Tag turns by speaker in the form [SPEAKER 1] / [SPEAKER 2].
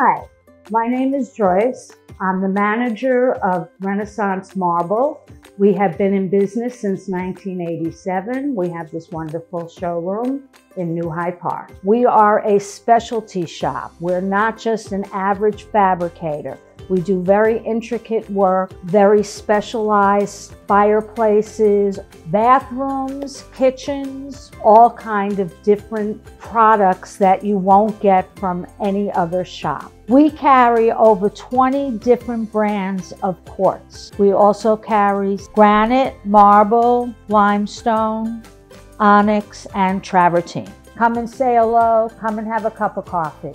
[SPEAKER 1] Hi, my name is Joyce. I'm the manager of Renaissance Marble. We have been in business since 1987. We have this wonderful showroom in New Hyde Park. We are a specialty shop. We're not just an average fabricator. We do very intricate work, very specialized fireplaces, bathrooms, kitchens, all kind of different products that you won't get from any other shop. We carry over 20 different brands of quartz. We also carry granite, marble, limestone, onyx, and travertine. Come and say hello, come and have a cup of coffee.